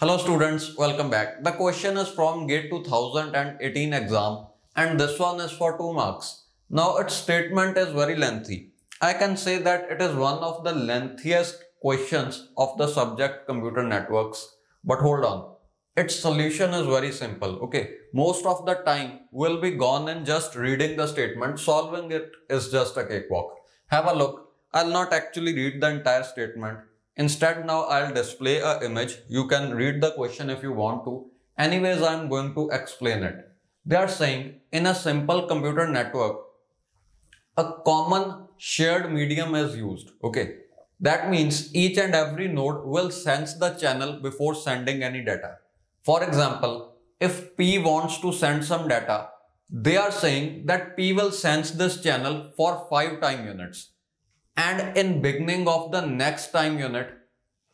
Hello students, welcome back. The question is from GATE 2018 exam and this one is for 2 marks. Now its statement is very lengthy. I can say that it is one of the lengthiest questions of the subject computer networks. But hold on, its solution is very simple. Okay, most of the time will be gone in just reading the statement. Solving it is just a cakewalk. Have a look. I'll not actually read the entire statement. Instead, now I'll display a image. You can read the question if you want to. Anyways, I'm going to explain it. They are saying in a simple computer network, a common shared medium is used. Okay. That means each and every node will sense the channel before sending any data. For example, if P wants to send some data, they are saying that P will sense this channel for 5 time units. And in beginning of the next time unit,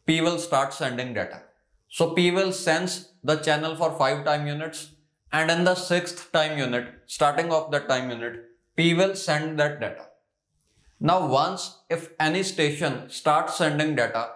P will start sending data. So P will sense the channel for 5 time units and in the 6th time unit, starting of the time unit, P will send that data. Now once if any station starts sending data,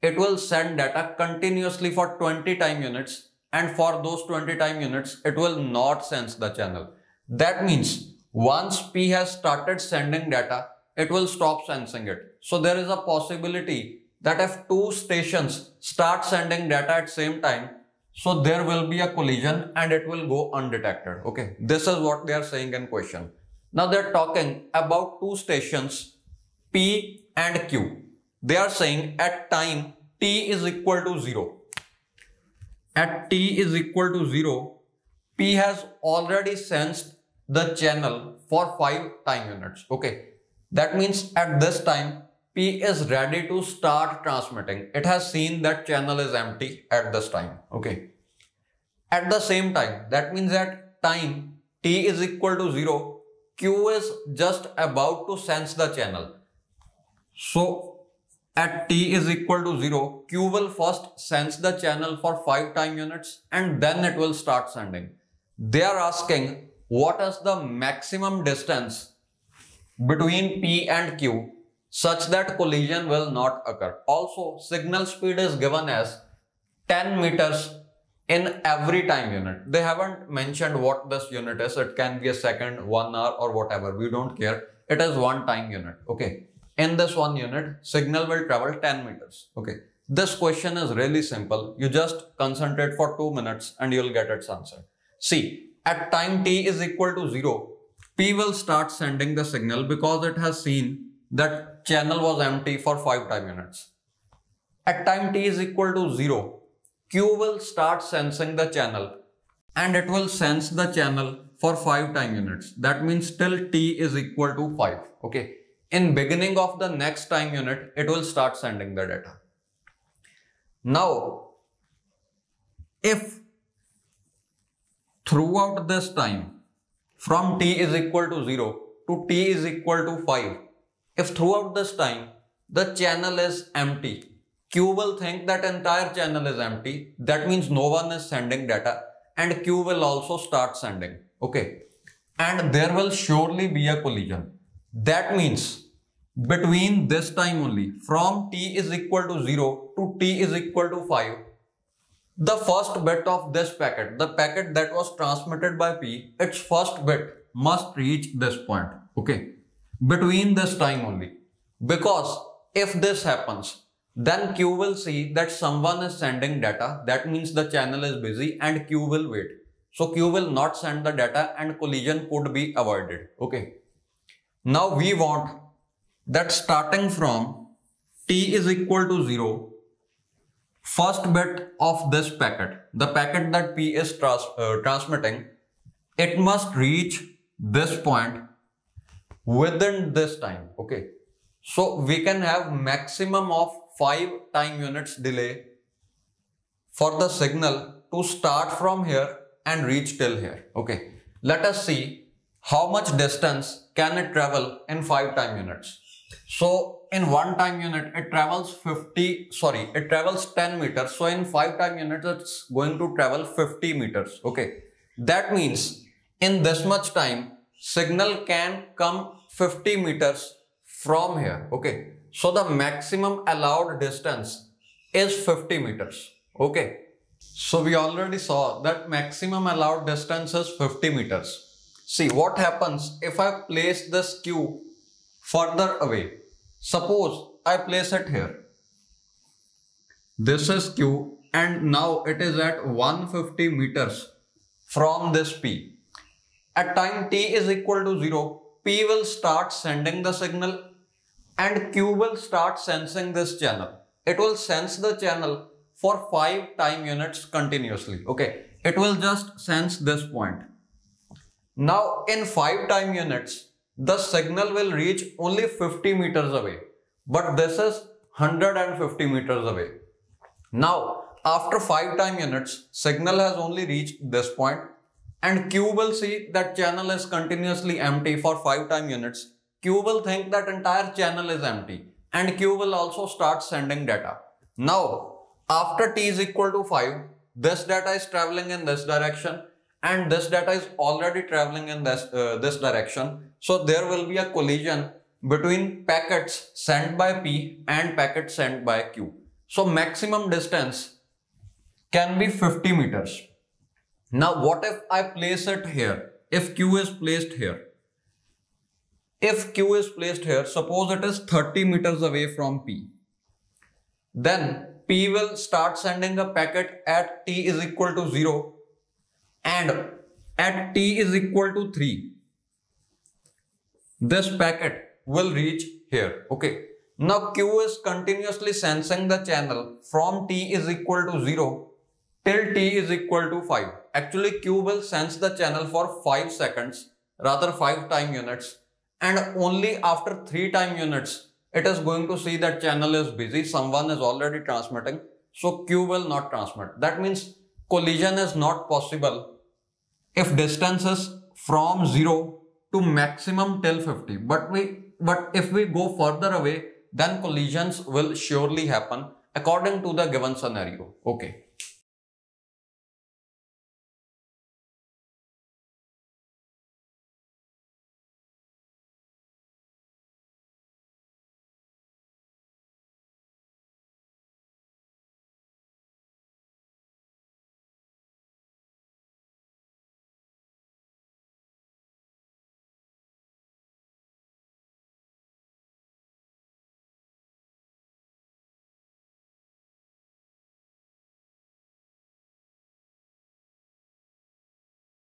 it will send data continuously for 20 time units and for those 20 time units, it will not sense the channel. That means once P has started sending data, it will stop sensing it. So there is a possibility that if two stations start sending data at same time, so there will be a collision and it will go undetected. Okay, this is what they are saying in question. Now they're talking about two stations P and Q. They are saying at time T is equal to 0. At T is equal to 0, P has already sensed the channel for 5 time units. Okay. That means at this time, P is ready to start transmitting. It has seen that channel is empty at this time. Okay. At the same time, that means at time T is equal to 0, Q is just about to sense the channel. So at t is equal to 0, Q will first sense the channel for 5 time units and then it will start sending. They are asking what is the maximum distance between P and Q such that collision will not occur. Also, signal speed is given as 10 meters in every time unit. They haven't mentioned what this unit is. It can be a second, one hour or whatever. We don't care. It is one time unit. Okay. In this one unit, signal will travel 10 meters. Okay. This question is really simple. You just concentrate for two minutes and you'll get its answer. See, at time t is equal to 0, P will start sending the signal because it has seen that channel was empty for 5 time units. At time t is equal to 0, Q will start sensing the channel and it will sense the channel for 5 time units. That means till t is equal to 5. Okay. In beginning of the next time unit, it will start sending the data. Now, if throughout this time from t is equal to 0 to t is equal to 5, if throughout this time the channel is empty Q will think that entire channel is empty. That means no one is sending data and Q will also start sending. Okay. And there will surely be a collision. That means between this time only from t is equal to 0 to t is equal to 5 the first bit of this packet the packet that was transmitted by p its first bit must reach this point okay between this time only because if this happens then Q will see that someone is sending data. That means the channel is busy and Q will wait. So Q will not send the data and collision could be avoided. Okay. Now we want that starting from T is equal to 0, first bit of this packet, the packet that P is trans uh, transmitting, it must reach this point within this time. Okay. So we can have maximum of 5 time units delay for the signal to start from here and reach till here. Okay, let us see how much distance can it travel in 5 time units. So in one time unit it travels 50 sorry it travels 10 meters so in 5 time units it's going to travel 50 meters okay that means in this much time signal can come 50 meters from here okay so the maximum allowed distance is 50 meters. Okay. So we already saw that maximum allowed distance is 50 meters. See what happens if I place this Q further away. Suppose I place it here. This is Q and now it is at 150 meters from this P. At time t is equal to 0, P will start sending the signal and Q will start sensing this channel. It will sense the channel for 5 time units continuously. Okay, it will just sense this point. Now in 5 time units, the signal will reach only 50 meters away. But this is 150 meters away. Now after 5 time units, signal has only reached this point and Q will see that channel is continuously empty for 5 time units. Q will think that entire channel is empty and Q will also start sending data. Now, after t is equal to 5, this data is traveling in this direction and this data is already traveling in this, uh, this direction. So there will be a collision between packets sent by P and packets sent by Q. So maximum distance can be 50 meters. Now what if I place it here? If Q is placed here. If Q is placed here, suppose it is 30 meters away from P. Then P will start sending a packet at T is equal to 0 and at T is equal to 3. This packet will reach here. Okay. Now Q is continuously sensing the channel from T is equal to 0 till t is equal to 5. Actually Q will sense the channel for 5 seconds rather 5 time units and only after 3 time units it is going to see that channel is busy someone is already transmitting so Q will not transmit. That means collision is not possible if distance is from 0 to maximum till 50 but we but if we go further away then collisions will surely happen according to the given scenario. Okay